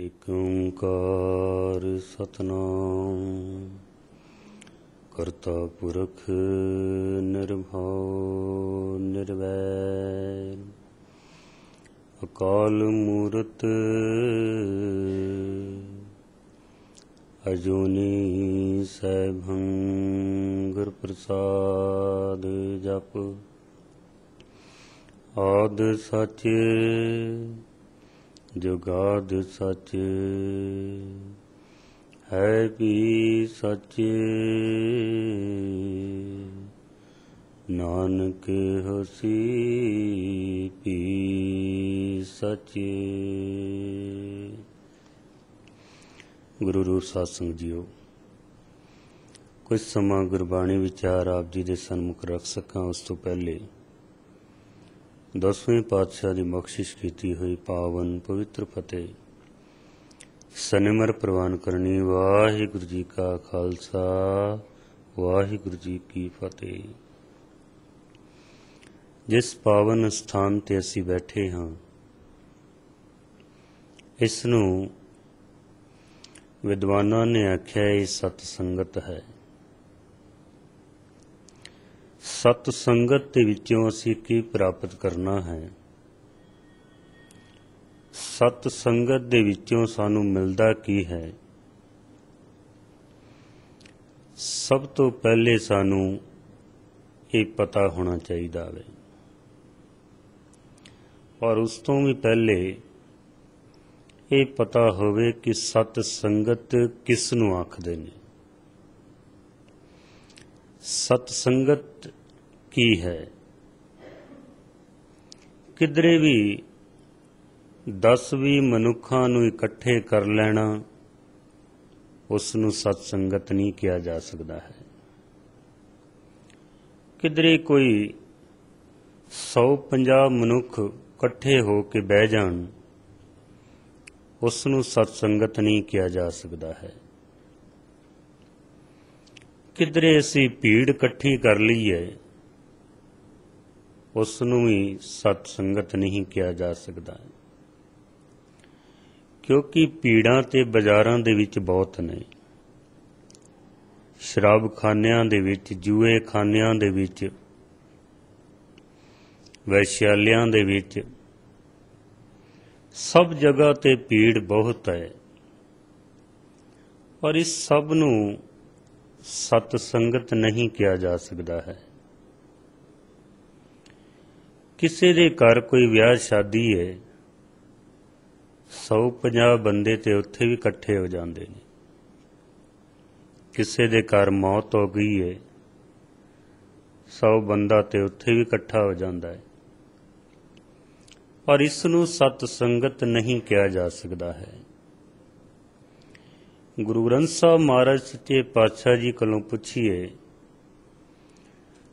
ਇਕ ਓੰਕਾਰ ਸਤਨਾਮ, ਕਰਤਾ ਪੁਰਖ ਨਿਰਭਉ ਨਿਰਵੈਰ, ਅਕਾਲ ਮੂਰਤ ਅਜੂਨੀ ਸੈਭੰ ਗੁਰ ਪ੍ਰਸਾਦ ਜਪ, ਆਦ ਸਚ ਜੁਗਾਦ ਸਚ ਹੈ ਵੀ ਸਚ? ਨਾਨਕ ਹਸੀ ਪੀ ਸਚ? ਗੁਰੂ ਰੂਪ ਸਾਧ ਸੰਗਤ ਜੀਓ, ਕੁਝ ਸਮਾਂ ਗੁਰਬਾਣੀ ਵਿਚਾਰ ਆਪ ਜੀ ਦੇ ਸਨਮੁਖ ਰੱਖ ਸਕਾਂ, ਉਸ ਤੋਂ ਪਹਿਲੇ ਦਸਵੇਂ ਪਾਤਸ਼ਾਹ ਦੀ ਬਖਸ਼ਿਸ਼ ਕੀਤੀ ਹੋਈ ਪਾਵਨ ਪਵਿੱਤਰ ਫਤਿਹ। ਸਨਿਮਰ ਪ੍ਰਵਾਨ ਕਰਨੀ, ਵਾਹਿਗੁਰੂ ਜੀ ਕਾ ਖਾਲਸਾ, ਵਾਹਿਗੁਰੂ ਜੀ ਕੀ ਫਤਿਹ। ਜਿਸ ਪਾਵਨ ਸਥਾਨ ਤੇ ਅਸੀਂ ਬੈਠੇ ਹਾਂ, ਇਸ ਨੂੰ ਵਿਦਵਾਨਾਂ ਨੇ ਆਖਿਆ, ਇਹ ਸਤ ਸੰਗਤ ਹੈ। ਸਤ ਸੰਗਤ ਦੇ ਵਿੱਚੋਂ ਅਸੀਂ ਕੀ ਪ੍ਰਾਪਤ ਕਰਨਾ ਹੈ? ਸਤ ਸੰਗਤ ਦੇ ਵਿੱਚੋਂ ਸਾਨੂੰ ਮਿਲਦਾ ਕੀ ਹੈ? ਸਭ ਤੋਂ ਪਹਿਲੇ ਸਾਨੂੰ ਇਹ ਪਤਾ ਹੋਣਾ ਚਾਹੀਦਾ ਹੈ। ਔਰ ਉਸ ਤੋਂ ਵੀ ਪਹਿਲੇ ਇਹ ਪਤਾ ਹੋਵੇ ਕਿ ਸਤ ਸੰਗਤ ਕਿਸ ਨੂੰ ਆਖਦੇ ਨੇ। ਸਤ ਸੰਗਤ ਕੀ ਹੈ? ਕਿਧਰੇ ਵੀ 10 ਵੀ ਮਨੁੱਖਾਂ ਨੂੰ ਇਕੱਠੇ ਕਰ ਲੈਣਾ ਉਸ ਨੂੰ ਸਤ ਸੰਗਤ ਨਹੀਂ ਕਿਹਾ ਜਾ ਸਕਦਾ ਹੈ। ਕਿਧਰੇ ਕੋਈ 150 ਮਨੁੱਖ ਇਕੱਠੇ ਹੋ ਕੇ ਬਹਿ ਜਾਣ ਉਸ ਨੂੰ ਸਤ ਸੰਗਤ ਨਹੀਂ ਕਿਹਾ ਜਾ ਸਕਦਾ ਹੈ। ਕਿਧਰੇ ਅਸੀਂ ਭੀੜ ਇਕੱਠੀ ਕਰ ਲਈਏ ਉਸ ਨੂੰ ਵੀ ਸਤ ਸੰਗਤ ਨਹੀਂ ਕਿਹਾ ਜਾ ਸਕਦਾ। ਕਿਉਂਕਿ ਭੀੜਾਂ ਤੇ ਬਾਜ਼ਾਰਾਂ ਦੇ ਵਿੱਚ ਬਹੁਤ ਨੇ। ਸ਼ਰਾਬਖਾਨਿਆਂ ਦੇ ਵਿੱਚ, ਜੂਏ ਖਾਨਿਆਂ ਦੇ ਵਿੱਚ, ਵੈਸ਼ਿਆਲਿਆਂ ਦੇ ਵਿੱਚ, ਸਭ ਜਗ੍ਹਾ ਤੇ ਭੀੜ ਬਹੁਤ ਹੈ। ਪਰ ਇਸ ਸਭ ਨੂੰ ਸਤ ਸੰਗਤ ਨਹੀਂ ਕਿਹਾ ਜਾ ਸਕਦਾ ਹੈ। ਕਿਸੇ ਦੇ ਘਰ ਕੋਈ ਵਿਆਹ ਸ਼ਾਦੀ ਹੈ 150 ਬੰਦੇ ਤੇ ਉੱਥੇ ਵੀ ਇਕੱਠੇ ਹੋ ਜਾਂਦੇ ਨੇ। ਕਿਸੇ ਦੇ ਘਰ ਮੌਤ ਹੋ ਗਈ ਹੈ 100 ਬੰਦਾ ਤੇ ਉੱਥੇ ਵੀ ਇਕੱਠਾ ਹੋ ਜਾਂਦਾ ਹੈ। ਔਰ ਇਸ ਨੂੰ ਸਤ ਸੰਗਤ ਨਹੀਂ ਕਿਹਾ ਜਾ ਸਕਦਾ ਹੈ। ਗੁਰੂ ਗ੍ਰੰਥ ਸਾਹਿਬ ਮਹਾਰਾਜ ਸੱਚੇ ਪਾਤਸ਼ਾਹ ਜੀ ਕੋਲੋਂ ਪੁੱਛੀਏ,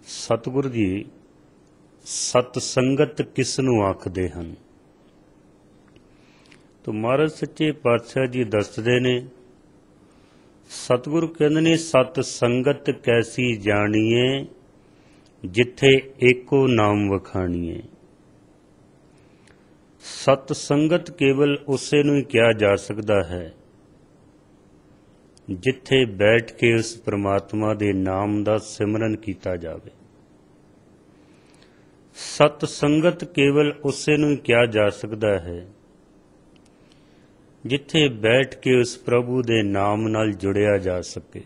ਸਤਿਗੁਰ ਜੀ, ਸਤ ਸੰਗਤ ਕਿਸ ਨੂੰ ਆਖਦੇ ਹਨ? ਤੋ ਮਹਾਰਾਜ ਸੱਚੇ ਪਾਤਸ਼ਾਹ ਜੀ ਦੱਸਦੇ ਨੇ, ਸਤਿਗੁਰੂ ਕਹਿੰਦੇ ਨੇ, ਸਤ ਸੰਗਤ ਕੈਸੀ ਜਾਣੀਏ, ਜਿੱਥੇ ਏਕੋ ਨਾਮ ਵਖਾਣੀਏ। ਸਤ ਸੰਗਤ ਕੇਵਲ ਉਸੇ ਨੂੰ ਹੀ ਕਿਹਾ ਜਾ ਸਕਦਾ ਹੈ ਜਿੱਥੇ ਬੈਠ ਕੇ ਉਸ ਪ੍ਰਮਾਤਮਾ ਦੇ ਨਾਮ ਦਾ ਸਿਮਰਨ ਕੀਤਾ ਜਾਵੇ। ਸਤ ਸੰਗਤ ਕੇਵਲ ਉਸੇ ਨੂੰ ਕਿਹਾ ਜਾ ਸਕਦਾ ਹੈ, ਜਿੱਥੇ ਬੈਠ ਕੇ ਉਸ ਪ੍ਰਭੂ ਦੇ ਨਾਮ ਨਾਲ ਜੁੜਿਆ ਜਾ ਸਕੇ।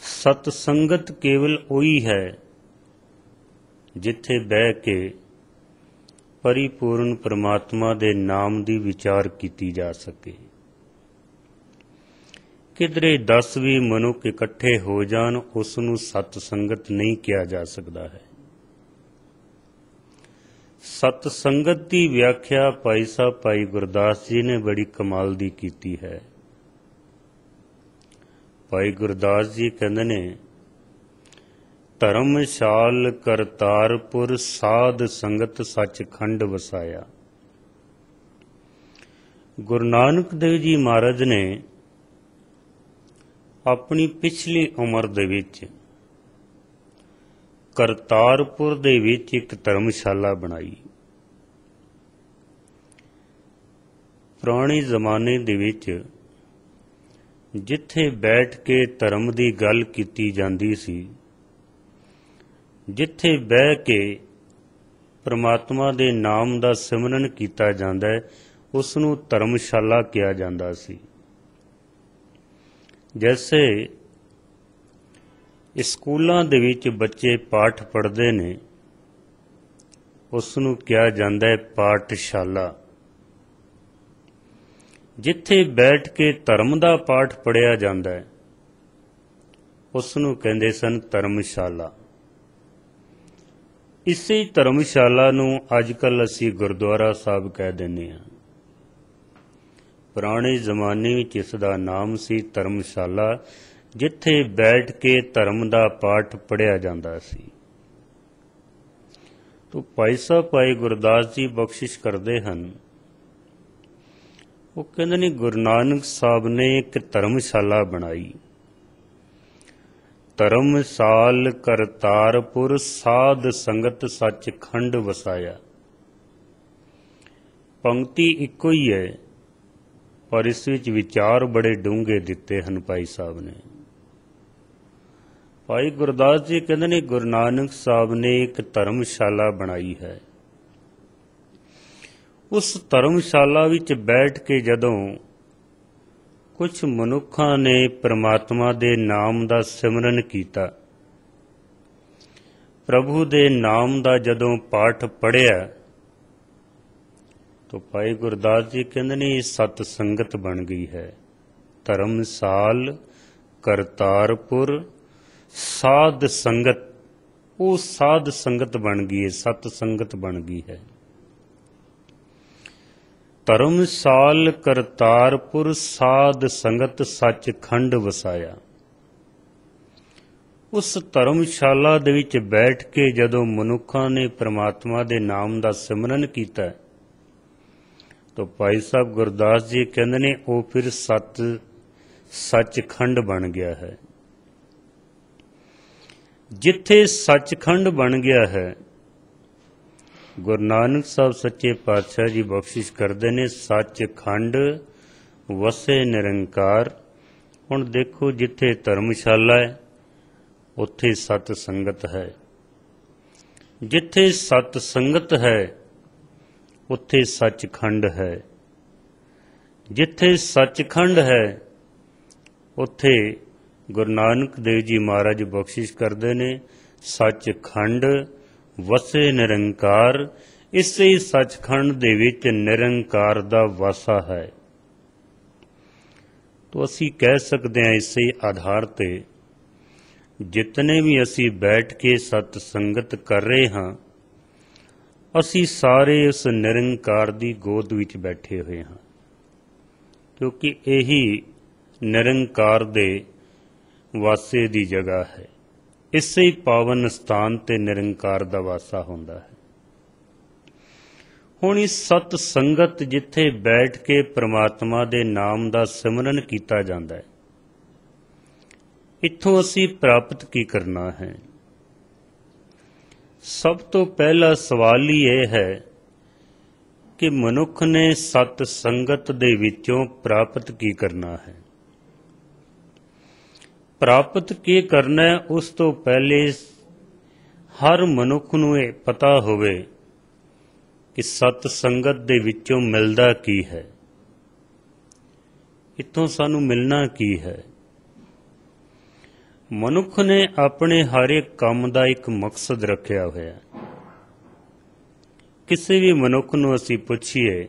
ਸਤ ਸੰਗਤ ਕੇਵਲ ਉਹੀ ਹੈ, ਜਿੱਥੇ ਬਹਿ ਕੇ ਪਰਿਪੂਰਨ ਪ੍ਰਮਾਤਮਾ ਦੇ ਨਾਮ ਦੀ ਵਿਚਾਰ ਕੀਤੀ ਜਾ ਸਕੇ। ਕਿਧਰੇ 10 ਵੀ ਮਨੁੱਖ ਇਕੱਠੇ ਹੋ ਜਾਣ, ਉਸ ਨੂੰ ਸਤ ਸੰਗਤ ਨਹੀਂ ਕਿਹਾ ਜਾ ਸਕਦਾ ਹੈ। ਸਤ ਸੰਗਤ ਦੀ ਵਿਆਖਿਆ ਭਾਈ ਸਾਹਿਬ, ਭਾਈ ਗੁਰਦਾਸ ਜੀ ਨੇ ਬੜੀ ਕਮਾਲ ਦੀ ਕੀਤੀ ਹੈ। ਭਾਈ ਗੁਰਦਾਸ ਜੀ ਕਹਿੰਦੇ ਨੇ, ਧਰਮਸ਼ਾਲ ਕਰਤਾਰਪੁਰ ਸਾਧ ਸੰਗਤ ਸੱਚਖੰਡ ਵਸਾਇਆ। ਗੁਰੂ ਨਾਨਕ ਦੇਵ ਜੀ ਮਹਾਰਾਜ ਨੇ ਆਪਣੀ ਪਿਛਲੀ ਉਮਰ ਦੇ ਵਿੱਚ ਕਰਤਾਰਪੁਰ ਦੇ ਵਿੱਚ ਇੱਕ ਧਰਮਸ਼ਾਲਾ ਬਣਾਈ। ਪੁਰਾਣੇ ਜ਼ਮਾਨੇ ਦੇ ਵਿੱਚ ਜਿੱਥੇ ਬੈਠ ਕੇ ਧਰਮ ਦੀ ਗੱਲ ਕੀਤੀ ਜਾਂਦੀ ਸੀ, ਜਿੱਥੇ ਬਹਿ ਕੇ ਪ੍ਰਮਾਤਮਾ ਦੇ ਨਾਮ ਦਾ ਸਿਮਰਨ ਕੀਤਾ ਜਾਂਦਾ ਹੈ ਉਸ ਨੂੰ ਧਰਮਸ਼ਾਲਾ ਕਿਹਾ ਜਾਂਦਾ ਸੀ। ਜੈਸੇ ਸਕੂਲਾਂ ਦੇ ਵਿੱਚ ਬੱਚੇ ਪਾਠ ਪੜ੍ਹਦੇ ਨੇ ਉਸ ਨੂੰ ਕਿਹਾ ਜਾਂਦਾ ਹੈ ਪਾਠਸ਼ਾਲਾ। ਜਿੱਥੇ ਬੈਠ ਕੇ ਧਰਮ ਦਾ ਪਾਠ ਪੜਿਆ ਜਾਂਦਾ ਹੈ ਉਸ ਨੂੰ ਕਹਿੰਦੇ ਸਨ ਧਰਮਸ਼ਾਲਾ। ਇਸੇ ਧਰਮਸ਼ਾਲਾ ਨੂੰ ਅੱਜਕੱਲ ਅਸੀਂ ਗੁਰਦੁਆਰਾ ਸਾਹਿਬ ਕਹਿ ਦਿੰਦੇ ਹਾਂ। ਪੁਰਾਣੇ ਜ਼ਮਾਨੇ ਵਿੱਚ ਇਸ ਦਾ ਨਾਮ ਸੀ ਧਰਮਸ਼ਾਲਾ, ਜਿੱਥੇ ਬੈਠ ਕੇ ਧਰਮ ਦਾ ਪਾਠ ਪੜਿਆ ਜਾਂਦਾ ਸੀ। ਤੋ ਭਾਈ ਸਾਹਿਬ, ਭਾਈ ਗੁਰਦਾਸ ਜੀ ਬਖਸ਼ਿਸ਼ ਕਰਦੇ ਹਨ। ਉਹ ਕਹਿੰਦੇ ਨੇ, ਗੁਰੂ ਨਾਨਕ ਸਾਹਿਬ ਨੇ ਇੱਕ ਧਰਮਸ਼ਾਲਾ ਬਣਾਈ। ਧਰਮਸਾਲ ਕਰਤਾਰਪੁਰ ਸਾਧ ਸੰਗਤ ਸੱਚਖੰਡ ਵਸਾਇਆ। ਪੰਕਤੀ ਇੱਕੋ ਹੀ ਹੈ। ਪਰ ਇਸ ਵਿੱਚ ਵਿਚਾਰ ਬੜੇ ਡੂੰਘੇ ਦਿੱਤੇ ਹਨ ਭਾਈ ਸਾਹਿਬ ਨੇ। ਭਾਈ ਗੁਰਦਾਸ ਜੀ ਕਹਿੰਦੇ ਨੇ, ਗੁਰੂ ਨਾਨਕ ਸਾਹਿਬ ਨੇ ਇੱਕ ਧਰਮਸ਼ਾਲਾ ਬਣਾਈ ਹੈ। ਉਸ ਧਰਮਸ਼ਾਲਾ ਵਿੱਚ ਬੈਠ ਕੇ ਜਦੋਂ ਕੁਝ ਮਨੁੱਖਾਂ ਨੇ ਪ੍ਰਮਾਤਮਾ ਦੇ ਨਾਮ ਦਾ ਸਿਮਰਨ ਕੀਤਾ, ਪ੍ਰਭੂ ਦੇ ਨਾਮ ਦਾ ਜਦੋਂ ਪਾਠ ਪੜਿਆ ਤੋ ਭਾਈ ਗੁਰਦਾਸ ਜੀ ਕਹਿੰਦੇ ਨੇ ਇਹ ਸਤ ਸੰਗਤ ਬਣ ਗਈ ਹੈ। ਧਰਮਸਾਲ ਕਰਤਾਰਪੁਰ, ਸਾਧ ਸੰਗਤ, ਉਹ ਸਾਧ ਸੰਗਤ ਬਣ ਗਈ ਹੈ, ਸਤ ਸੰਗਤ ਬਣ ਗਈ ਹੈ। ਧਰਮਸਾਲ ਕਰਤਾਰਪੁਰ, ਸਾਧ ਸੰਗਤ ਸੱਚਖੰਡ ਵਸਾਇਆ। ਉਸ ਧਰਮਸ਼ਾਲਾ ਦੇ ਵਿੱਚ ਬੈਠ ਕੇ ਜਦੋਂ ਮਨੁੱਖਾਂ ਨੇ ਪ੍ਰਮਾਤਮਾ ਦੇ ਨਾਮ ਦਾ ਸਿਮਰਨ ਕੀਤਾ ਤਾਂ ਭਾਈ ਸਾਹਿਬ ਗੁਰਦਾਸ ਜੀ ਕਹਿੰਦੇ ਨੇ, ਉਹ ਫਿਰ ਸਤ ਸੱਚਖੰਡ ਬਣ ਗਿਆ ਹੈ। ਜਿੱਥੇ ਸੱਚਖੰਡ ਬਣ ਗਿਆ ਹੈ, ਗੁਰੂ ਨਾਨਕ ਸਾਹਿਬ ਸੱਚੇ ਪਾਤਸ਼ਾਹ ਜੀ ਬਖਸ਼ਿਸ਼ ਕਰਦੇ ਨੇ, ਸੱਚਖੰਡ ਵਸੇ ਨਿਰੰਕਾਰ। ਹੁਣ ਦੇਖੋ ਜਿੱਥੇ ਧਰਮਸ਼ਾਲਾ ਹੈ, ਉੱਥੇ ਸਤ ਸੰਗਤ ਹੈ। ਜਿੱਥੇ ਸਤ ਸੰਗਤ ਹੈ ਉੱਥੇ ਸੱਚਖੰਡ ਹੈ। ਜਿੱਥੇ ਸੱਚਖੰਡ ਹੈ, ਉੱਥੇ ਗੁਰੂ ਨਾਨਕ ਦੇਵ ਜੀ ਮਹਾਰਾਜ ਬਖਸ਼ਿਸ਼ ਕਰਦੇ ਨੇ, ਸੱਚਖੰਡ ਵਸੇ ਨਿਰੰਕਾਰ, ਇਸੇ ਸੱਚਖੰਡ ਦੇ ਵਿੱਚ ਨਿਰੰਕਾਰ ਦਾ ਵਾਸਾ ਹੈ। ਤੋ ਅਸੀਂ ਕਹਿ ਸਕਦੇ ਹਾਂ ਇਸੇ ਆਧਾਰ ਤੇ, ਜਿਤਨੇ ਵੀ ਅਸੀਂ ਬੈਠ ਕੇ ਸਤ ਸੰਗਤ ਕਰ ਰਹੇ ਹਾਂ ਅਸੀਂ ਸਾਰੇ ਉਸ ਨਿਰੰਕਾਰ ਦੀ ਗੋਦ ਵਿੱਚ ਬੈਠੇ ਹੋਏ ਹਾਂ। ਕਿਉਂਕਿ ਇਹੀ ਨਿਰੰਕਾਰ ਦੇ ਵਾਸੇ ਦੀ ਜਗ੍ਹਾ ਹੈ। ਇਸੇ ਹੀ ਪਾਵਨ ਸਥਾਨ ਤੇ ਨਿਰੰਕਾਰ ਦਾ ਵਾਸਾ ਹੁੰਦਾ ਹੈ। ਹੁਣ ਇਸ ਸਤ ਸੰਗਤ ਜਿੱਥੇ ਬੈਠ ਕੇ ਪ੍ਰਮਾਤਮਾ ਦੇ ਨਾਮ ਦਾ ਸਿਮਰਨ ਕੀਤਾ ਜਾਂਦਾ ਹੈ, ਇੱਥੋਂ ਅਸੀਂ ਪ੍ਰਾਪਤ ਕੀ ਕਰਨਾ ਹੈ? ਸਭ ਤੋਂ ਪਹਿਲਾ ਸਵਾਲ ਹੀ ਇਹ ਹੈ ਕਿ ਮਨੁੱਖ ਨੇ ਸਤ ਸੰਗਤ ਦੇ ਵਿੱਚੋਂ ਪ੍ਰਾਪਤ ਕੀ ਕਰਨਾ ਹੈ? ਪ੍ਰਾਪਤ ਕੀ ਕਰਨਾ ਉਸ ਤੋਂ ਪਹਿਲੇ ਹਰ ਮਨੁੱਖ ਨੂੰ ਇਹ ਪਤਾ ਹੋਵੇ ਕਿ ਸਤ ਸੰਗਤ ਦੇ ਵਿੱਚੋਂ ਮਿਲਦਾ ਕੀ ਹੈ। ਇਤੋਂ ਸਾਨੂੰ ਮਿਲਣਾ ਕੀ ਹੈ? ਮਨੁੱਖ ਨੇ ਆਪਣੇ ਹਰ ਇੱਕ ਕੰਮ ਦਾ ਇੱਕ ਮਕਸਦ ਰੱਖਿਆ ਹੋਇਆ ਹੈ। ਕਿਸੇ ਵੀ ਮਨੁੱਖ ਨੂੰ ਅਸੀਂ ਪੁੱਛੀਏ,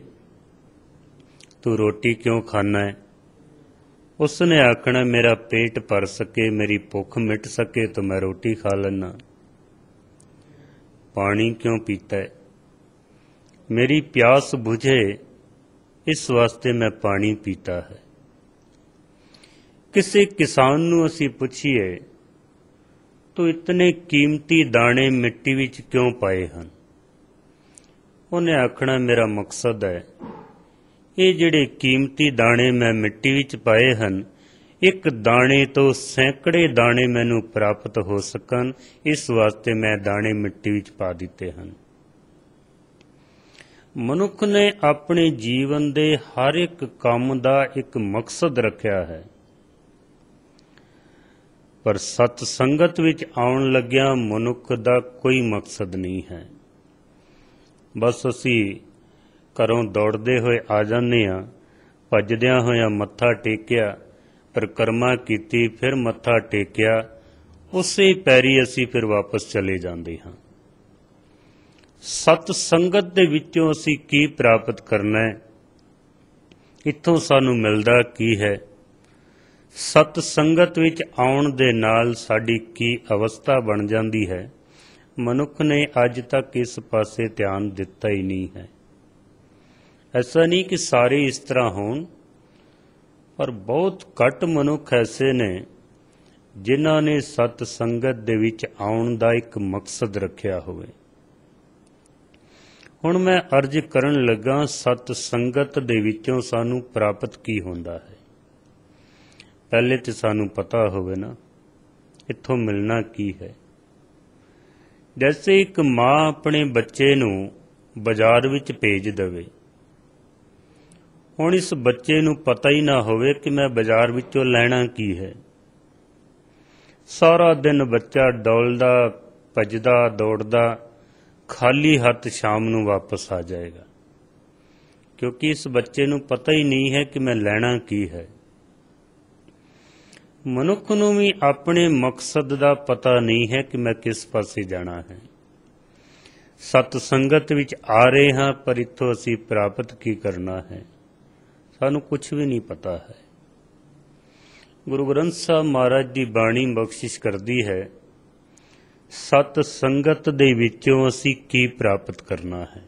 ਤੂੰ ਰੋਟੀ ਕਿਉਂ ਖਾਣਾ ਹੈ? ਉਸ ਨੇ ਆਖਣਾ, ਮੇਰਾ ਪੇਟ ਭਰ ਸਕੇ, ਮੇਰੀ ਭੁੱਖ ਮਿਟ ਸਕੇ ਤਾਂ ਮੈਂ ਰੋਟੀ ਖਾ ਲੈਣਾ ਪਾਣੀ ਕਿਉਂ ਪੀਤਾ ਹੈ? ਮੇਰੀ ਪਿਆਸ ਬੁਝੇ, ਇਸ ਵਾਸਤੇ ਮੈਂ ਪਾਣੀ ਪੀਤਾ ਹੈ। ਕਿਸੇ ਕਿਸਾਨ ਨੂੰ ਅਸੀਂ ਪੁੱਛੀਏ, ਤੂੰ ਇਤਨੇ ਕੀਮਤੀ ਦਾਣੇ ਮਿੱਟੀ ਵਿੱਚ ਕਿਉਂ ਪਾਏ ਹਨ? ਉਹਨੇ ਆਖਣਾ, ਮੇਰਾ ਮਕਸਦ ਹੈ, ਇਹ ਜਿਹੜੇ ਕੀਮਤੀ ਦਾਣੇ ਮੈਂ ਮਿੱਟੀ ਵਿੱਚ ਪਾਏ ਹਨ, ਇੱਕ ਦਾਣੇ ਤੋਂ ਸੈਂਕੜੇ ਦਾਣੇ ਮੈਨੂੰ ਪ੍ਰਾਪਤ ਹੋ ਸਕਣ, ਇਸ ਵਾਸਤੇ ਮੈਂ ਦਾਣੇ ਮਿੱਟੀ ਵਿੱਚ ਪਾ ਦਿੱਤੇ ਹਨ। ਮਨੁੱਖ ਨੇ ਆਪਣੇ ਜੀਵਨ ਦੇ ਹਰ ਇੱਕ ਕੰਮ ਦਾ ਇੱਕ ਮਕਸਦ ਰੱਖਿਆ ਹੈ। ਪਰ ਸਤ ਸੰਗਤ ਵਿੱਚ ਆਉਣ ਲੱਗਿਆ ਮਨੁੱਖ ਦਾ ਕੋਈ ਮਕਸਦ ਨਹੀਂ ਹੈ। ਬਸ ਅਸੀਂ ਘਰੋਂ ਦੌੜਦੇ ਹੋਏ ਆ ਜਾਂਦੇ ਆ ਭੱਜਦਿਆਂ ਹੋਇਆ ਮੱਥਾ ਟੇਕਿਆ, ਪਰਿਕਰਮਾ ਕੀਤੀ, ਫਿਰ ਮੱਥਾ ਟੇਕਿਆ, ਉਸੇ ਪੈਰੀ ਅਸੀਂ ਫਿਰ ਵਾਪਸ ਚਲੇ ਜਾਂਦੇ ਹਾਂ। ਸਤ ਸੰਗਤ ਦੇ ਵਿੱਚੋਂ ਅਸੀਂ ਕੀ ਪ੍ਰਾਪਤ ਕਰਨਾ ਹੈ? ਇੱਥੋਂ ਸਾਨੂੰ ਮਿਲਦਾ ਕੀ ਹੈ? ਸਤ ਸੰਗਤ ਵਿੱਚ ਆਉਣ ਦੇ ਨਾਲ ਸਾਡੀ ਕੀ ਅਵਸਥਾ ਬਣ ਜਾਂਦੀ ਹੈ? ਮਨੁੱਖ ਨੇ ਅੱਜ ਤੱਕ ਇਸ ਪਾਸੇ ਧਿਆਨ ਦਿੱਤਾ ਹੀ ਨਹੀਂ ਹੈ। ਐਸਾ ਨਹੀਂ ਕਿ ਸਾਰੇ ਇਸ ਤਰ੍ਹਾਂ ਹੋਣ, ਪਰ ਬਹੁਤ ਘੱਟ ਮਨੁੱਖ ਐਸੇ ਨੇ ਜਿਨ੍ਹਾਂ ਨੇ ਸਤ ਸੰਗਤ ਦੇ ਵਿੱਚ ਆਉਣ ਦਾ ਇੱਕ ਮਕਸਦ ਰੱਖਿਆ ਹੋਵੇ। ਹੁਣ ਮੈਂ ਅਰਜ਼ ਕਰਨ ਲੱਗਾ, ਸਤ ਸੰਗਤ ਦੇ ਵਿੱਚੋਂ ਸਾਨੂੰ ਪ੍ਰਾਪਤ ਕੀ ਹੁੰਦਾ ਹੈ? ਪਹਿਲੇ ਤੇ ਸਾਨੂੰ ਪਤਾ ਹੋਵੇ ਨਾ, ਇੱਥੋਂ ਮਿਲਣਾ ਕੀ ਹੈ। ਜੈਸੇ ਇੱਕ ਮਾਂ ਆਪਣੇ ਬੱਚੇ ਨੂੰ ਬਾਜ਼ਾਰ ਵਿੱਚ ਭੇਜ ਦੇਵੇ। ਹੁਣ ਇਸ ਬੱਚੇ ਨੂੰ ਪਤਾ ਹੀ ਨਾ ਹੋਵੇ ਕਿ ਮੈਂ ਬਾਜ਼ਾਰ ਵਿੱਚੋਂ ਲੈਣਾ ਕੀ ਹੈ। ਸਾਰਾ ਦਿਨ ਬੱਚਾ ਡੋਲਦਾ, ਭੱਜਦਾ, ਦੌੜਦਾ, ਖਾਲੀ ਹੱਥ ਸ਼ਾਮ ਨੂੰ ਵਾਪਸ ਆ ਜਾਏਗਾ। ਕਿਉਂਕਿ ਇਸ ਬੱਚੇ ਨੂੰ ਪਤਾ ਹੀ ਨਹੀਂ ਹੈ ਕਿ ਮੈਂ ਲੈਣਾ ਕੀ ਹੈ। ਮਨੁੱਖ ਨੂੰ ਵੀ ਆਪਣੇ ਮਕਸਦ ਦਾ ਪਤਾ ਨਹੀਂ ਹੈ ਕਿ ਮੈਂ ਕਿਸ ਪਾਸੇ ਜਾਣਾ ਹੈ। ਸਤ ਸੰਗਤ ਵਿੱਚ ਆ ਰਹੇ ਹਾਂ, ਪਰ ਇਥੋਂ ਅਸੀਂ ਪ੍ਰਾਪਤ ਕੀ ਕਰਨਾ ਹੈ? ਸਾਨੂੰ ਕੁਝ ਵੀ ਨਹੀਂ ਪਤਾ ਹੈ। ਗੁਰੂ ਗ੍ਰੰਥ ਸਾਹਿਬ ਮਹਾਰਾਜ ਦੀ ਬਾਣੀ ਬਖਸ਼ਿਸ਼ ਕਰਦੀ ਹੈ, ਸਤ ਸੰਗਤ ਦੇ ਵਿੱਚੋਂ ਅਸੀਂ ਕੀ ਪ੍ਰਾਪਤ ਕਰਨਾ ਹੈ?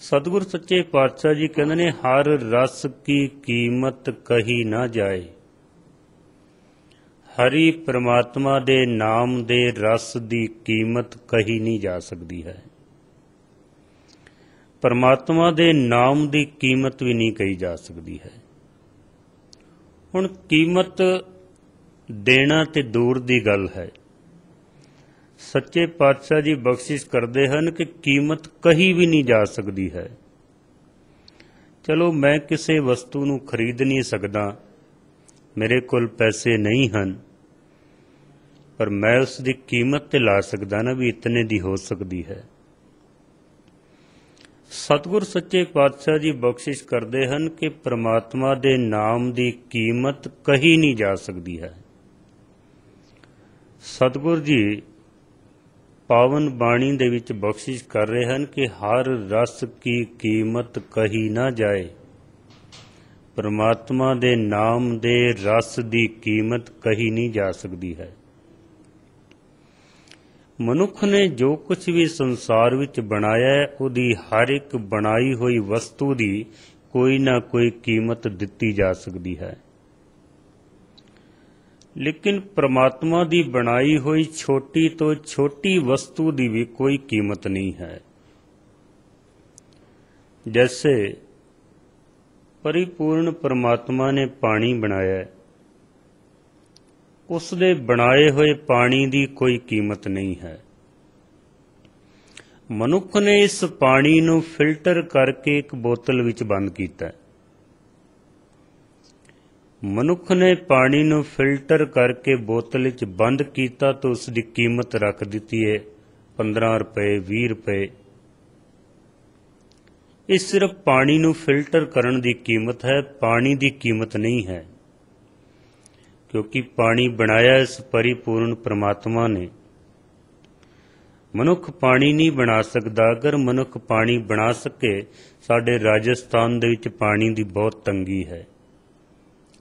ਸਤਿਗੁਰ ਸੱਚੇ ਪਾਤਸ਼ਾਹ ਜੀ ਕਹਿੰਦੇ ਨੇ, ਹਰ ਰਸ ਕੀ ਕੀਮਤ ਕਹੀ ਨਾ ਜਾਏ। ਹਰੀ ਪ੍ਰਮਾਤਮਾ ਦੇ ਨਾਮ ਦੇ ਰਸ ਦੀ ਕੀਮਤ ਕਹੀ ਨਹੀਂ ਜਾ ਸਕਦੀ ਹੈ। ਪਰਮਾਤਮਾ ਦੇ ਨਾਮ ਦੀ ਕੀਮਤ ਵੀ ਨਹੀਂ ਕਹੀ ਜਾ ਸਕਦੀ ਹੈ। ਹੁਣ ਕੀਮਤ ਦੇਣਾ ਤੇ ਦੂਰ ਦੀ ਗੱਲ ਹੈ। ਸੱਚੇ ਪਾਤਸ਼ਾਹ ਜੀ ਬਖਸ਼ਿਸ਼ ਕਰਦੇ ਹਨ ਕਿ ਕੀਮਤ ਕਹੀ ਵੀ ਨਹੀਂ ਜਾ ਸਕਦੀ ਹੈ। ਚਲੋ ਮੈਂ ਕਿਸੇ ਵਸਤੂ ਨੂੰ ਖਰੀਦ ਨਹੀਂ ਸਕਦਾ। ਮੇਰੇ ਕੋਲ ਪੈਸੇ ਨਹੀਂ ਹਨ। ਪਰ ਮੈਂ ਉਸ ਦੀ ਕੀਮਤ ਤੇ ਲਾ ਸਕਦਾ ਨਾ ਵੀ ਇਤਨੇ ਦੀ ਹੋ ਸਕਦੀ ਹੈ। ਸਤਿਗੁਰ ਸੱਚੇ ਪਾਤਸ਼ਾਹ ਜੀ ਬਖਸ਼ਿਸ਼ ਕਰਦੇ ਹਨ ਕਿ ਪ੍ਰਮਾਤਮਾ ਦੇ ਨਾਮ ਦੀ ਕੀਮਤ ਕਹੀ ਨਹੀਂ ਜਾ ਸਕਦੀ ਹੈ। ਸਤਿਗੁਰ ਜੀ ਪਾਵਨ ਬਾਣੀ ਦੇ ਵਿੱਚ ਬਖਸ਼ਿਸ਼ ਕਰ ਰਹੇ ਹਨ ਕਿ ਹਰ ਰਸ ਕੀ ਕੀਮਤ ਕਹੀ ਨਾ ਜਾਏ। ਪਰਮਾਤਮਾ ਦੇ ਨਾਮ ਦੇ ਰਸ ਦੀ ਕੀਮਤ ਕਹੀ ਨਹੀਂ ਜਾ ਸਕਦੀ ਹੈ। ਮਨੁੱਖ ਨੇ ਜੋ ਕੁਝ ਵੀ ਸੰਸਾਰ ਵਿੱਚ ਬਣਾਇਆ ਹੈ, ਉਹਦੀ ਹਰ ਇੱਕ ਬਣਾਈ ਹੋਈ ਵਸਤੂ ਦੀ ਕੋਈ ਨਾ ਕੋਈ ਕੀਮਤ ਦਿੱਤੀ ਜਾ ਸਕਦੀ ਹੈ। ਲੇਕਿਨ ਪ੍ਰਮਾਤਮਾ ਦੀ ਬਣਾਈ ਹੋਈ ਛੋਟੀ ਤੋਂ ਛੋਟੀ ਵਸਤੂ ਦੀ ਵੀ ਕੋਈ ਕੀਮਤ ਨਹੀਂ ਹੈ। ਜੈਸੇ ਪਰਿਪੂਰਨ ਪ੍ਰਮਾਤਮਾ ਨੇ ਪਾਣੀ ਬਣਾਇਆ ਉਸ ਦੇ ਬਣਾਏ ਹੋਏ ਪਾਣੀ ਦੀ ਕੋਈ ਕੀਮਤ ਨਹੀਂ ਹੈ। ਮਨੁੱਖ ਨੇ ਇਸ ਪਾਣੀ ਨੂੰ ਫਿਲਟਰ ਕਰਕੇ ਇੱਕ ਬੋਤਲ ਵਿੱਚ ਬੰਦ ਕੀਤਾ ਮਨੁੱਖ ਨੇ ਪਾਣੀ ਨੂੰ ਫਿਲਟਰ ਕਰਕੇ ਬੋਤਲ ਵਿੱਚ ਬੰਦ ਕੀਤਾ ਤਾਂ ਉਸ ਦੀ ਕੀਮਤ ਰੱਖ ਦਿੱਤੀ ਹੈ 15 ਰੁਪਏ 20 ਰੁਪਏ। ਇਹ ਸਿਰਫ ਪਾਣੀ ਨੂੰ ਫਿਲਟਰ ਕਰਨ ਦੀ ਕੀਮਤ ਹੈ, ਪਾਣੀ ਦੀ ਕੀਮਤ ਨਹੀਂ ਹੈ। ਕਿਉਂਕਿ ਪਾਣੀ ਬਣਾਇਆ ਇਸ ਪਰਿਪੂਰਨ ਪ੍ਰਮਾਤਮਾ ਨੇ। ਮਨੁੱਖ ਪਾਣੀ ਨਹੀਂ ਬਣਾ ਸਕਦਾ। ਅਗਰ ਮਨੁੱਖ ਪਾਣੀ ਬਣਾ ਸਕੇ, ਸਾਡੇ ਰਾਜਸਥਾਨ ਦੇ ਵਿੱਚ ਪਾਣੀ ਦੀ ਬਹੁਤ ਤੰਗੀ ਹੈ।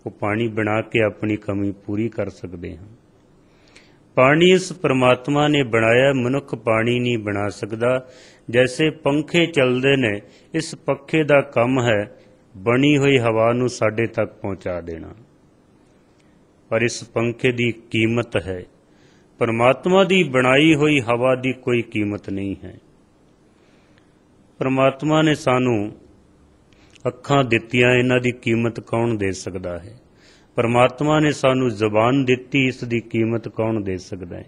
ਉਹ ਪਾਣੀ ਬਣਾ ਕੇ ਆਪਣੀ ਕਮੀ ਪੂਰੀ ਕਰ ਸਕਦੇ ਹਾਂ। ਪਾਣੀ ਇਸ ਪ੍ਰਮਾਤਮਾ ਨੇ ਬਣਾਇਆ, ਮਨੁੱਖ ਪਾਣੀ ਨਹੀਂ ਬਣਾ ਸਕਦਾ। ਜੈਸੇ ਪੰਖੇ ਚੱਲਦੇ ਨੇ, ਇਸ ਪੱਖੇ ਦਾ ਕੰਮ ਹੈ ਬਣੀ ਹੋਈ ਹਵਾ ਨੂੰ ਸਾਡੇ ਤੱਕ ਪਹੁੰਚਾ ਦੇਣਾ। ਪਰ ਇਸ ਪੰਖੇ ਦੀ ਕੀਮਤ ਹੈ। ਪਰਮਾਤਮਾ ਦੀ ਬਣਾਈ ਹੋਈ ਹਵਾ ਦੀ ਕੋਈ ਕੀਮਤ ਨਹੀਂ ਹੈ। ਪਰਮਾਤਮਾ ਨੇ ਸਾਨੂੰ ਅੱਖਾਂ ਦਿੱਤੀਆਂ ਇਹਨਾਂ ਦੀ ਕੀਮਤ ਕੌਣ ਦੇ ਸਕਦਾ ਹੈ? ਪਰਮਾਤਮਾ ਨੇ ਸਾਨੂੰ ਜਬਾਨ ਦਿੱਤੀ, ਇਸ ਦੀ ਕੀਮਤ ਕੌਣ ਦੇ ਸਕਦਾ ਹੈ?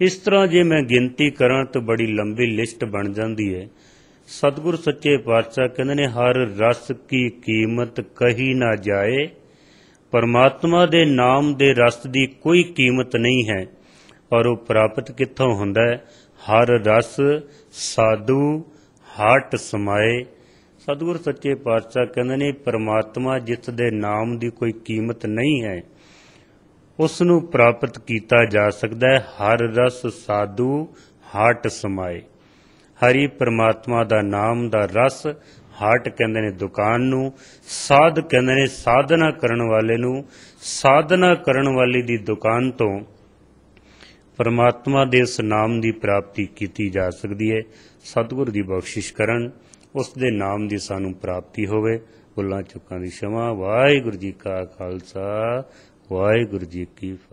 ਇਸ ਤਰ੍ਹਾਂ ਜੇ ਮੈਂ ਗਿਣਤੀ ਕਰਾਂ ਤਾਂ ਬੜੀ ਲੰਬੀ ਲਿਸਟ ਬਣ ਜਾਂਦੀ ਹੈ। ਸਤਿਗੁਰ ਸੱਚੇ ਪਾਤਸ਼ਾਹ ਕਹਿੰਦੇ ਨੇ, ਹਰ ਰਸ ਕੀ ਕੀਮਤ ਕਹੀ ਨਾ ਜਾਏ। ਪਰਮਾਤਮਾ ਦੇ ਨਾਮ ਦੇ ਰਸ ਦੀ ਕੋਈ ਕੀਮਤ ਨਹੀਂ ਹੈ। ਔਰ ਉਹ ਪ੍ਰਾਪਤ ਕਿੱਥੋਂ ਹੁੰਦਾ ਹੈ? ਹਰ ਰਸ ਸਾਧੂ ਹਟ ਸਮਾਏ। ਸਤਿਗੁਰ ਸੱਚੇ ਪਾਤਸ਼ਾਹ ਕਹਿੰਦੇ ਨੇ, ਪ੍ਰਮਾਤਮਾ ਜਿਸ ਦੇ ਨਾਮ ਦੀ ਕੋਈ ਕੀਮਤ ਨਹੀਂ ਹੈ, ਉਸ ਨੂੰ ਪ੍ਰਾਪਤ ਕੀਤਾ ਜਾ ਸਕਦਾ ਹੈ। ਹਰ ਰਸ ਸਾਧੂ ਹਾਟ ਸਮਾਏ। ਹਰੀ ਪ੍ਰਮਾਤਮਾ ਦਾ ਨਾਮ ਦਾ ਰਸ ਹਾਟ ਕਹਿੰਦੇ ਨੇ ਦੁਕਾਨ ਨੂੰ, ਸਾਧ ਕਹਿੰਦੇ ਨੇ ਸਾਧਨਾ ਕਰਨ ਵਾਲੇ ਨੂੰ। ਸਾਧਨਾ ਕਰਨ ਵਾਲੇ ਦੀ ਦੁਕਾਨ ਤੋਂ ਪਰਮਾਤਮਾ ਦੇ ਇਸ ਨਾਮ ਦੀ ਪ੍ਰਾਪਤੀ ਕੀਤੀ ਜਾ ਸਕਦੀ ਹੈ। ਸਤਿਗੁਰ ਦੀ ਬਖਸ਼ਿਸ਼ ਕਰਨ। ਉਸ ਦੇ ਨਾਮ ਦੀ ਸਾਨੂੰ ਪ੍ਰਾਪਤੀ ਹੋਵੇ। ਬੁੱਲਾਂ ਚੁੱਕਾਂ ਦੀ ਸ਼ਮਾ ਵਾਹਿਗੁਰੂ ਜੀ ਕਾ ਖਾਲਸਾ। ਵਾਹਿਗੁਰੂ ਜੀ ਕੀ ਫਤਿਹ।